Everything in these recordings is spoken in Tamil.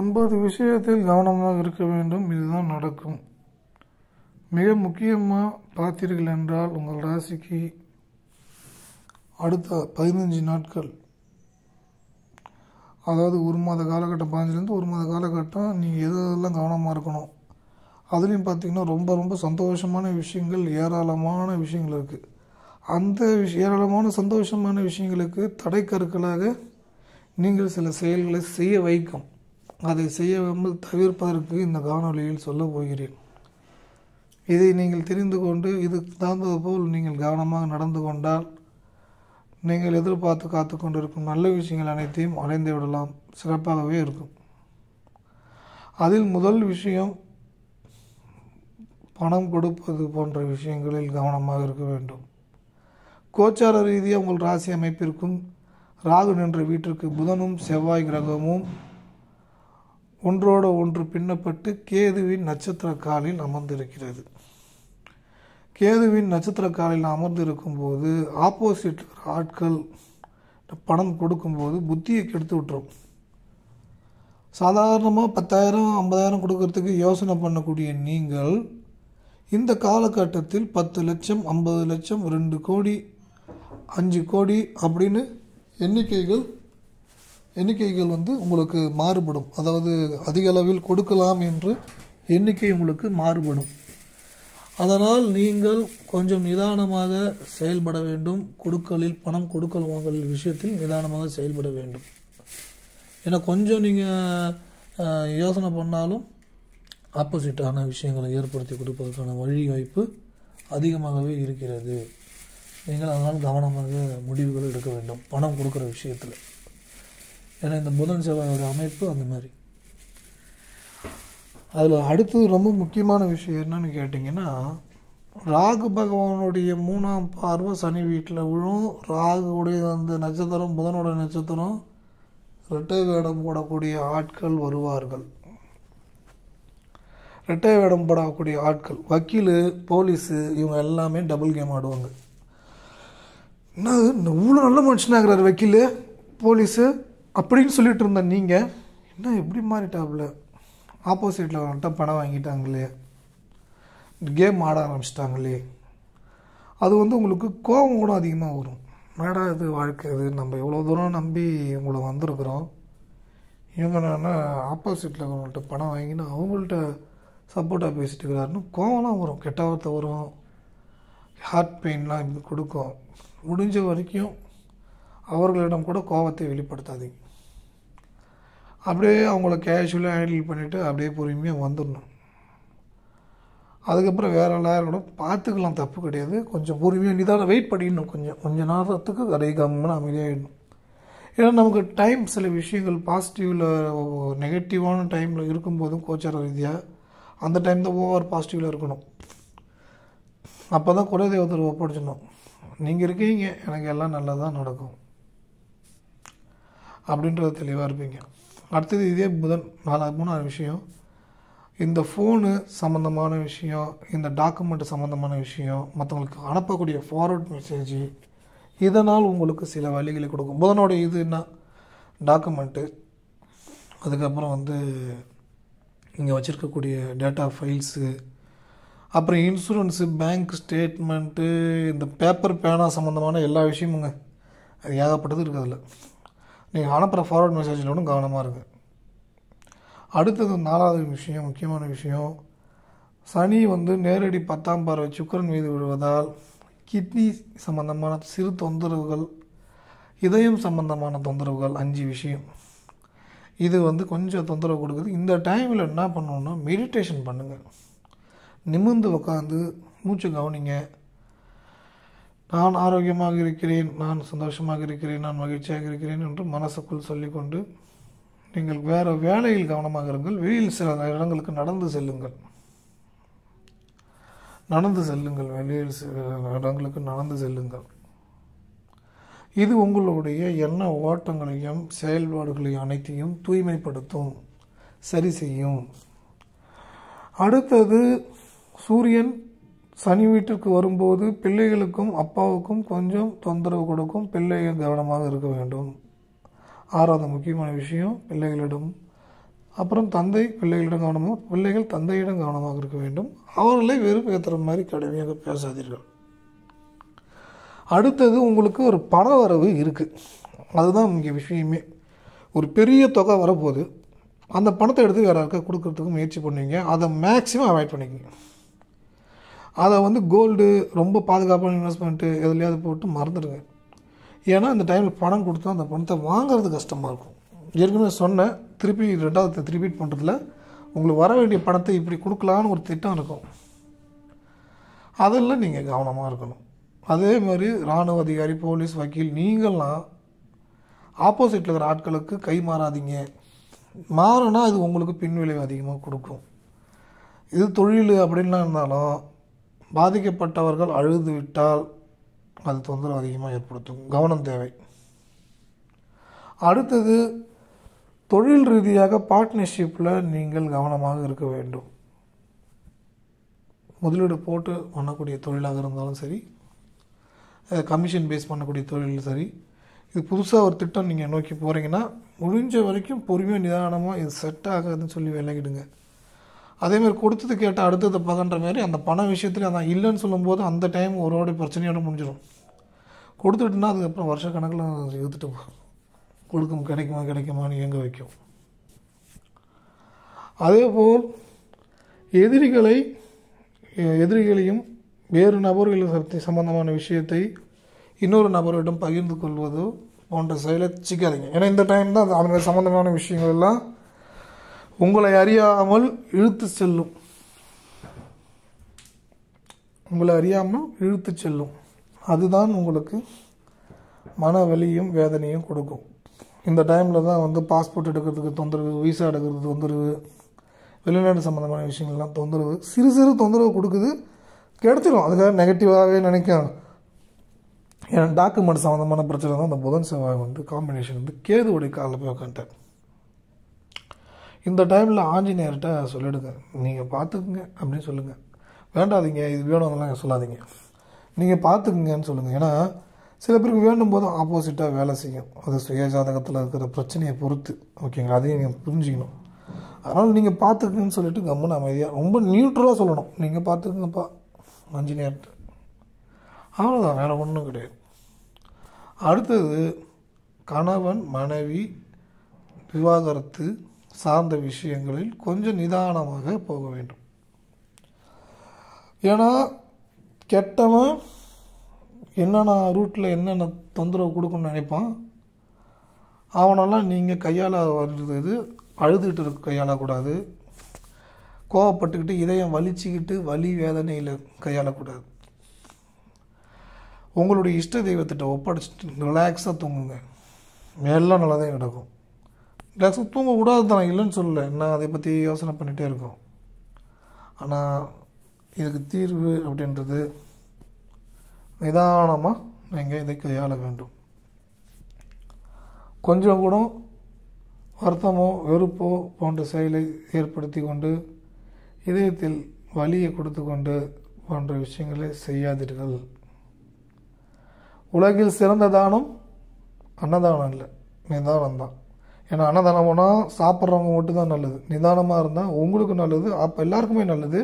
ஐம்பது விஷயத்தில் கவனமாக இருக்க வேண்டும். இதுதான் நடக்கும். மிக முக்கியமாக பார்த்தீர்கள் என்றால் உங்கள் ராசிக்கு அடுத்த பதினஞ்சு நாட்கள். அதாவது ஒரு மாத காலகட்டம் பதினஞ்சுலேருந்து ஒரு மாத காலகட்டம் நீங்கள் எது எதெல்லாம் கவனமாக இருக்கணும்? அதுலேயும் பார்த்தீங்கன்னா ரொம்ப ரொம்ப சந்தோஷமான விஷயங்கள் ஏராளமான விஷயங்கள் இருக்குது அந்த விஷ ஏராளமான சந்தோஷமான விஷயங்களுக்கு தடைக்கற்களாக நீங்கள் சில செயல்களை செய்ய வைக்கும். அதை செய்யாமல் தவிர்ப்பதற்கு இந்த காணொலியில் சொல்ல போகிறேன். இதை நீங்கள் தெரிந்து கொண்டு இதுக்கு தகுந்தது போல் நீங்கள் கவனமாக நடந்து கொண்டால் நீங்கள் எதிர்பார்த்து காத்து கொண்டிருக்கும் நல்ல விஷயங்கள் அனைத்தையும் அடைந்து விடலாம். சிறப்பாகவே இருக்கும். அதில் முதல் விஷயம் பணம் கொடுப்பது போன்ற விஷயங்களில் கவனமாக இருக்க வேண்டும். கோச்சார ரீதியாக உங்கள் ராசி அமைப்பிற்கும் ராகு நின்ற வீட்டிற்கு புதனும் செவ்வாய் கிரகமும் ஒன்றோடு ஒன்று பின்னப்பட்டு கேதுவின் நட்சத்திர காலில் அமர்ந்திருக்கிறது. கேதுவின் நட்சத்திர காலில் அமர்ந்திருக்கும் போது ஆப்போசிட் ஆட்கள் பணம் கொடுக்கும்போது புத்தியை கெடுத்து விட்டுரும். சாதாரணமாக பத்தாயிரம் ஐம்பதாயிரம் கொடுக்கறதுக்கு யோசனை பண்ணக்கூடிய நீங்கள் இந்த காலகட்டத்தில் பத்து லட்சம் ஐம்பது லட்சம் ரெண்டு கோடி அஞ்சு கோடி அப்படின்னு எண்ணிக்கைகள் எண்ணிக்கைகள் வந்து உங்களுக்கு மாறுபடும். அதாவது அதிக அளவில் கொடுக்கலாம் என்று எண்ணிக்கை உங்களுக்கு மாறுபடும். அதனால் நீங்கள் கொஞ்சம் நிதானமாக செயல்பட வேண்டும். கொடுக்கலில் பணம் கொடுக்கல் வாங்கல் விஷயத்தில் நிதானமாக செயல்பட வேண்டும். ஏன்னா கொஞ்சம் நீங்கள் யோசனை பண்ணாலும் ஆப்போசிட்டான விஷயங்களை ஏற்படுத்தி கொடுப்பதற்கான வழி வாய்ப்பு அதிகமாகவே இருக்கிறது. நீங்கள் அதனால் கவனமாக முடிவுகள் எடுக்க வேண்டும். பணம் கொடுக்குற விஷயத்தில். ஏன்னா இந்த புதன் செவ்வாயோட அமைப்பு அந்த மாதிரி. அதில் அடுத்தது ரொம்ப முக்கியமான விஷயம் என்னன்னு கேட்டிங்கன்னா ராகு பகவானுடைய மூணாம் பார்வை சனி வீட்டில் விழும். ராகுடைய அந்த நட்சத்திரம் புதனோட நட்சத்திரம் இரட்டை வேடம் போடக்கூடிய ஆட்கள் வருவார்கள். இரட்டை வேடம் போடக்கூடிய ஆட்கள் வக்கீல் போலீஸு இவங்க எல்லாமே டபுள் கேம் ஆடுவாங்க. என்ன இவ்வளோ நல்ல மனுஷனாகிறார் வக்கீல் போலீஸு. அப்படின்னு சொல்லிட்டு இருந்த நீங்கள் என்ன எப்படி மாறிட்டாப்புல? ஆப்போசிட்டில் வந்துட்டு பணம் வாங்கிட்டாங்களே. கேம் ஆட ஆரம்பிச்சிட்டாங்களே. அது வந்து உங்களுக்கு கோபம் கூட அதிகமாக வரும். என்னடா இது வாழ்க்கை இது? நம்ம எவ்வளோ தூரம் நம்பி உங்களை வந்திருக்கிறோம். இவங்க என்னென்னா ஆப்போசிட்டில் அவங்கள்ட்ட பணம் வாங்கினா அவங்கள்ட்ட சப்போர்ட்டாக பேசிட்டு இருக்கிறாருன்னு கோவம்லாம் வரும். கெட்ட வார்த்தை வரும். ஹார்ட் பெயின்லாம் இப்படி கொடுக்கும். முடிஞ்ச வரைக்கும் அவர்களிடம் கூட கோபத்தை வெளிப்படுத்தாதீங்க. அப்படியே அவங்கள கேஷுவலாக ஹேண்டில் பண்ணிவிட்டு அப்படியே பொறுமையாக வந்துடணும். அதுக்கப்புறம் வேறு எல்லாரும் கூட பார்த்துக்கலாம் தப்பு கிடையாது. கொஞ்சம் பொறுமையாக நிதானம் வெயிட் பண்ணிடணும் கொஞ்சம். கொஞ்சம் நேரத்துக்கு கடை கம்முன்னு அமைதியாகிடணும் ஏன்னா நமக்கு டைம் சில விஷயங்கள் பாசிட்டிவில் நெகட்டிவான டைமில் இருக்கும்போதும் கோச்சார ரீதியாக அந்த டைம் தான் ஓவர் பாசிட்டிவில் இருக்கணும். அப்போ தான் குலதெய்வத்தில் ஒப்படைச்சிடணும் நீங்கள் இருக்கீங்க. எனக்கு எல்லாம் நல்லதாக நடக்கும். அப்படின்றது தெளிவாக இருப்பீங்க. அடுத்தது இதே புதன் நாலாவது மூணாவது விஷயம். இந்த ஃபோனு சம்மந்தமான விஷயம் இந்த டாக்குமெண்ட் சம்மந்தமான விஷயம் மற்றவங்களுக்கு அனுப்பக்கூடிய ஃபார்வர்ட் மெசேஜ் இதனால் உங்களுக்கு சில வழிகளை கொடுக்கும். புதனோட இது என்ன? டாக்குமெண்ட்டு அதுக்கப்புறம் வந்து இங்கே வச்சுருக்கக்கூடிய டேட்டா ஃபைல்ஸு அப்புறம் இன்சூரன்ஸு பேங்க் ஸ்டேட்மெண்ட்டு இந்த பேப்பர் பேனா சம்மந்தமான எல்லா விஷயமுங்க. அது ஏகப்பட்டது இருக்குது அதில். நீங்கள் அனுப்புகிற ஃபார்வர்ட் மெசேஜில் கவனமாக இருக்குது அடுத்தது நாலாவது விஷயம் முக்கியமான விஷயம். சனி வந்து நேரடி பத்தாம் பார்வை சுக்கரன் மீது விழுவதால் கிட்னி சம்பந்தமான சிறு தொந்தரவுகள் இதயம் சம்பந்தமான தொந்தரவுகள் அஞ்சு விஷயம். இது வந்து கொஞ்சம் தொந்தரவு கொடுக்குது. இந்த டைமில் என்ன பண்ணணுன்னா மெடிடேஷன் பண்ணுங்கள் நிமிர்ந்து உட்காந்து மூச்சு கவனிங்க. நான் ஆரோக்கியமாக இருக்கிறேன் நான் சந்தோஷமாக இருக்கிறேன் நான் மகிழ்ச்சியாக இருக்கிறேன் என்று மனசுக்குள் சொல்லிக்கொண்டு நீங்கள் வேறு வேலையில் கவனமாக இருங்கள் வெளியில் சில இடங்களுக்கு நடந்து செல்லுங்கள். நடந்து செல்லுங்கள் வெளியில் சில இடங்களுக்கு நடந்து செல்லுங்கள். இது உங்களுடைய எண்ண ஓட்டங்களையும் செயல்பாடுகளையும் அனைத்தையும் தூய்மைப்படுத்தும் சரி செய்யும். அடுத்தது சூரியன் சனி வீட்டிற்கு வரும்போது பிள்ளைகளுக்கும் அப்பாவுக்கும் கொஞ்சம் தொந்தரவு கொடுக்கும். பிள்ளைகள் கவனமாக இருக்க வேண்டும். ஆறாவது முக்கியமான விஷயம் பிள்ளைகளிடம் அப்புறம் தந்தை பிள்ளைகளிடம் கவனமாக பிள்ளைகள் தந்தையிடம் கவனமாக இருக்க வேண்டும். அவர்களை வெறுப்பேற்றுற மாதிரி கடுமையாக பேசாதீர்கள். அடுத்தது உங்களுக்கு ஒரு பண வரவு இருக்குது அதுதான் இங்கே விஷயமே. ஒரு பெரிய தொகை வரப்போகுது. அந்த பணத்தை எடுத்து வேறு யாருக்கா கொடுக்கறதுக்கு முயற்சி பண்ணுவீங்க. அதை மேக்ஸிமம் அவாய்ட் பண்ணிக்கோங்க. அதை வந்து கோல்டு ரொம்ப பாதுகாப்பான இன்வெஸ்ட்மெண்ட்டு எதுலையாவது போட்டு மறந்துடுங்க. ஏன்னா இந்த டைமில் பணம் கொடுத்தா அந்த பணத்தை வாங்குறது கஷ்டமாக இருக்கும். ஏற்கனவே சொன்னேன் திருப்பி ரெண்டாவது ரிப்பீட் பண்ணுறதுல உங்களுக்கு வர வேண்டிய பணத்தை இப்படி கொடுக்கலான்னு ஒரு திட்டம் இருக்கும். அதெல்லாம் நீங்கள் கவனமாக இருக்கணும். அதே மாதிரி இராணுவ அதிகாரி போலீஸ் வக்கீல் நீங்கள்லாம் ஆப்போசிட்டில் இருக்கிற ஆட்களுக்கு கை மாறாதீங்க. மாறினா இது உங்களுக்கு பின்விளைவு அதிகமாக கொடுக்கும். இது தொழில் அப்படின்லாம் இருந்தாலும் பாதிக்கப்பட்டவர்கள் அழுது விட்டால் அது தொந்தரவு அதிகமாக ஏற்படுத்தும். கவனம் தேவை. அடுத்தது தொழில் ரீதியாக பார்ட்னர்ஷிப்பில் நீங்கள் கவனமாக இருக்க வேண்டும். முதலீடு போட்டு பண்ணக்கூடிய தொழிலாக இருந்தாலும் சரி கமிஷன் பேஸ் பண்ணக்கூடிய தொழில் சரி இது புதுசாக ஒரு திட்டம் நீங்கள் நோக்கி போகிறீங்கன்னா முடிஞ்ச வரைக்கும் பொறுமையாக நிதானமாக இது செட் ஆகாதுன்னு சொல்லி விலகிடுங்க. அதேமாதிரி கொடுத்தது கேட்டால் அடுத்தது பகன்ற மாதிரி அந்த பண விஷயத்துல அதான் இல்லைன்னு சொல்லும்போது அந்த டைம் ஒருவோட பிரச்சனையோட முடிஞ்சிடும் கொடுத்துட்டுனா அதுக்கப்புறம் வருஷ கணக்கில் இழுத்துட்டு கொடுக்கும் கிடைக்குமா கிடைக்குமான்னு இயங்க வைக்கும். அதேபோல் எதிரிகளை எதிரிகளையும் வேறு நபர்கள் சக்தி சம்பந்தமான விஷயத்தை இன்னொரு நபரிடம் பகிர்ந்து கொள்வது போன்ற செயலை சிக்காதீங்க. ஏன்னா இந்த டைம் தான் அது சம்மந்தமான விஷயங்கள் எல்லாம் உங்களை அறியாமல் இழுத்து செல்லும். உங்களை அறியாமல் இழுத்து செல்லும். அதுதான் உங்களுக்கு மன வலியும் வேதனையும் கொடுக்கும். இந்த டைமில் தான் வந்து பாஸ்போர்ட் எடுக்கிறதுக்கு தொந்தரவு விசா எடுக்கிறதுக்கு தொந்தரவு வெளிநாடு சம்மந்தமான விஷயங்கள்லாம் தொந்தரவு சிறு சிறு தொந்தரவு கொடுக்குது. கிடைச்சிடும் அதுக்காக நெகட்டிவாகவே நினைக்கும். ஏன்னா டாக்குமெண்ட் சம்மந்தமான பிரச்சனை தான் அந்த புதன் செவ்வாய் வந்து காம்பினேஷன் வந்து கேதுவுடைய காலில் போய் உட்காந்துட்டேன் இந்த டைமில் ஆஞ்சநேயர்கிட்ட சொல்லிடுங்க. நீங்கள் பார்த்துக்குங்க அப்படின்னு சொல்லுங்கள் வேண்டாதீங்க இது வேணும்லாம் சொல்லாதீங்க. நீங்கள் பார்த்துக்குங்கன்னு சொல்லுங்கள் ஏன்னா சில பேருக்கு வேண்டும் போதும் ஆப்போசிட்டாக வேலை செய்யும். அது சுய ஜாதகத்தில் இருக்கிற பிரச்சனையை பொறுத்து. ஓகேங்களா? அதையும் நீங்கள் புரிஞ்சுக்கணும். அதனால் நீங்கள் பார்த்துக்குங்கன்னு சொல்லிட்டு கம்முன்னு அமைதியாக ரொம்ப நியூட்ரலாக சொல்லணும். நீங்கள் பார்த்துக்குங்கப்பா ஆஞ்சநேயர்கிட்ட. அவ்வளோதான் வேறு ஒன்றும் கிடையாது. அடுத்தது கணவன் மனைவி விவாகரத்து சார்ந்த விஷயங்களில் கொஞ்சம் நிதானமாக போக வேண்டும். ஏன்னா கெட்டவன் என்னென்ன ரூட்டில் என்னென்ன தொந்தரவு கொடுக்கணும்னு நினைப்பான்? அவனெல்லாம் நீங்கள் கையாள வருது அழுதுகிட்டு இருக்க கையாளக்கூடாது. கோவப்பட்டுக்கிட்டு இதயம் வலிச்சுக்கிட்டு வலி வேதனையில் கையாளக்கூடாது. உங்களுடைய இஷ்ட தெய்வத்திட்ட ஒப்படைச்சிட்டு ரிலாக்ஸாக தூங்குங்க. எல்லாம் நல்லா தான் நடக்கும். ரிலாக்ஸாக தூங்கக்கூடாது தான் இல்லைன்னு சொல்லலை. நான் அதை பற்றி யோசனை பண்ணிகிட்டே இருக்கோம். ஆனால் இதுக்கு தீர்வு அப்படின்றது நிதானமாக நீங்கள் இதை கையாள வேண்டும். கொஞ்சம் கூட வருத்தமோ வெறுப்போ போன்ற செயலை ஏற்படுத்தி கொண்டு இதயத்தில் வலியை கொடுத்து கொண்டு போன்ற விஷயங்களை செய்யாதீர்கள். உலகில் சிறந்த தானம் அன்னதானம் இல்லை நிதானம் தான் ஏன்னா அன்னதானம் போனால் சாப்பிட்றவங்க மட்டும் தான் நல்லது. நிதானமாக இருந்தால் உங்களுக்கும் நல்லது அப்போ எல்லாருக்குமே நல்லது.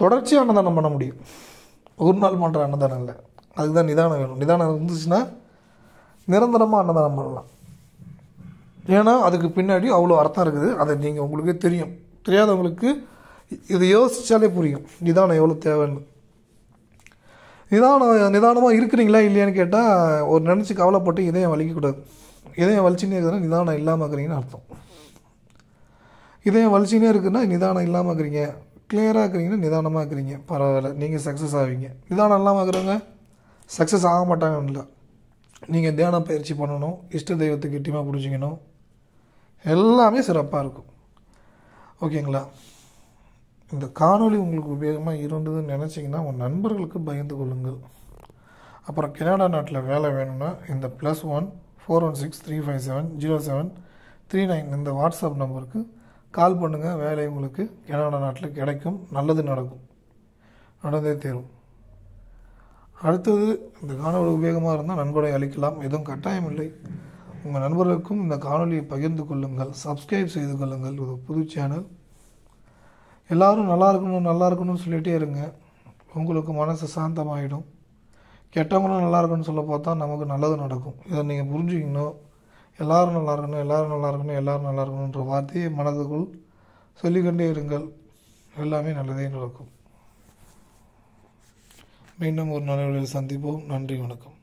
தொடர்ச்சியாக அன்னதானம் பண்ண முடியும். ஒரு நாள் பண்ணுற அன்னதானம் இல்லை. அதுக்கு தான் நிதானம் வேணும். நிதானம் இருந்துச்சுன்னா நிரந்தரமாக அன்னதானம் பண்ணலாம். ஏன்னா அதுக்கு பின்னாடி அவ்வளோ அர்த்தம் இருக்குது. அதை நீங்கள் உங்களுக்கே தெரியும். தெரியாதவங்களுக்கு இதை யோசித்தாலே புரியும். நிதானம் எவ்வளோ தேவைன்னு. நிதானம் நிதானமாக இருக்கிறீங்களா இல்லையான்னு கேட்டால் ஒரு நினச்சி கவலைப்பட்டு இதயம் வலிக்கக்கூடாது. இதயம் வலிச்சுனே இருக்குதுன்னா நிதானம் இல்லாமல் இருக்கிறீங்கன்னு அர்த்தம். இதயம் வலிச்சுனே இருக்குதுன்னா நிதானம் இல்லாமல் இருக்கிறீங்க. கிளியராக இருக்கிறீங்கன்னா நிதானமாக இருக்கிறீங்க. பரவாயில்ல நீங்கள் சக்ஸஸ் ஆவீங்க. நிதானம் இல்லாமல் இருக்கிறவங்க சக்ஸஸ் ஆக மாட்டாங்கன்னு இல்லை நீங்கள் தியான பயிற்சி பண்ணணும் இஷ்ட தெய்வத்தை கிட்டியமாக பிடிச்சிக்கணும். எல்லாமே சிறப்பாக இருக்கும். ஓகேங்களா? இந்த காணொளி உங்களுக்கு உபயோகமாக இருந்ததுன்னு நினச்சிங்கன்னா உங்கள் நண்பர்களுக்கு பகிர்ந்து கொள்ளுங்கள். அப்புறம் கனடா நாட்டில் வேலை வேணும்னா இந்த plus one four one six three five seven zero seven three nine இந்த வாட்ஸ்அப் நம்பருக்கு கால் பண்ணுங்கள் வேலை உங்களுக்கு கனடா நாட்டில் கிடைக்கும். நல்லது நடக்கும். நடந்தே தீரும். அடுத்தது இந்த காணொளி உபயோகமாக இருந்தால் நன்கொடை அளிக்கலாம் எதுவும் கட்டாயம் இல்லை. உங்கள் நண்பர்களுக்கும் இந்த காணொலியை பகிர்ந்து கொள்ளுங்கள். சப்ஸ்கிரைப் செய்து கொள்ளுங்கள். இது புது சேனல் எல்லோரும் நல்லா இருக்கணும் நல்லா இருக்கணும்னு சொல்லிகிட்டே இருங்க. உங்களுக்கு மனசு சாந்தமாகிடும் கெட்டவங்களும் நல்லா இருக்குன்னு சொல்ல பார்த்தா நமக்கு நல்லது நடக்கும். இதை நீங்கள் புரிஞ்சுக்கணும். எல்லோரும் நல்லா இருக்கணும் எல்லோரும் நல்லா இருக்கணும் எல்லோரும் நல்லா இருக்கணுன்ற வார்த்தையை மனதுக்குள் சொல்லிக்கொண்டே இருங்கள். எல்லாமே நல்லதே நடக்கும். மீண்டும் ஒரு நல்ல சந்திப்போம். நன்றி வணக்கம்.